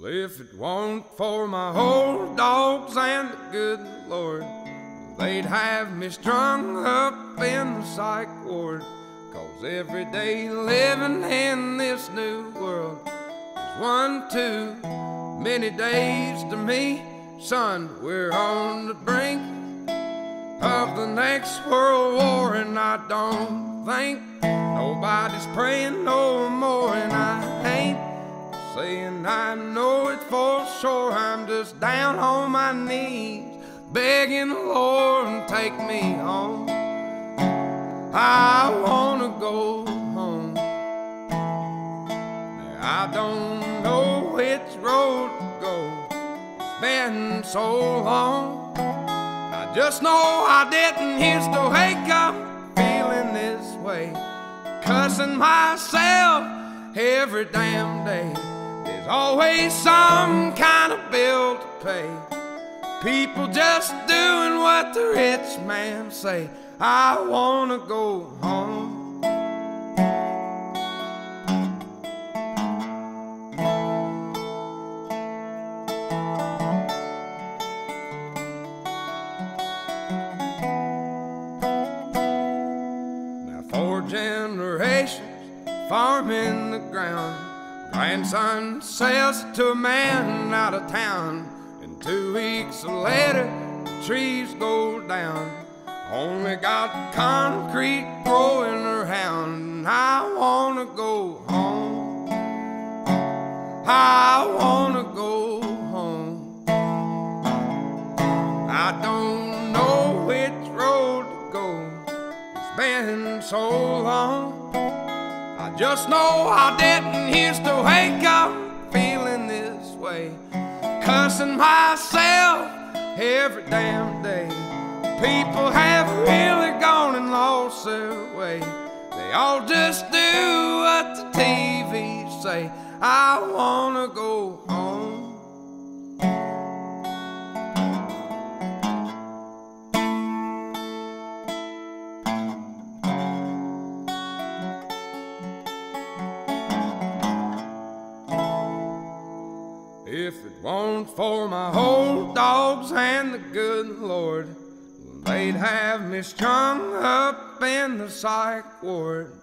Well, if it weren't for my old dogs and the good Lord, they'd have me strung up in the psych ward. Cause every day living in this new world is one too many days to me. Son, we're on the brink of the next world war, and I don't think nobody's praying no more, saying I know it for sure. I'm just down on my knees, begging the Lord take me home. I wanna go home. I don't know which road to go. It's been so long. I just know I didn't used to wake up feeling this way, cussing myself every damn day. Always some kind of bill to pay. People just doing what the rich man say. I wanna go home. Now four generations farming the ground. Grandson sells it to a man out of town. And two weeks later, the trees go down. Only got concrete growing around. I wanna go home. I wanna go home. I don't know which road to go. It's been so long. I just know I didn't used to wake up feeling this way, cussing myself every damn day. People have really gone and lost their way. They all just do what the TV say. I wanna go home. Weren't for my old dogs and the good Lord, they'd have me strung up in the psych ward.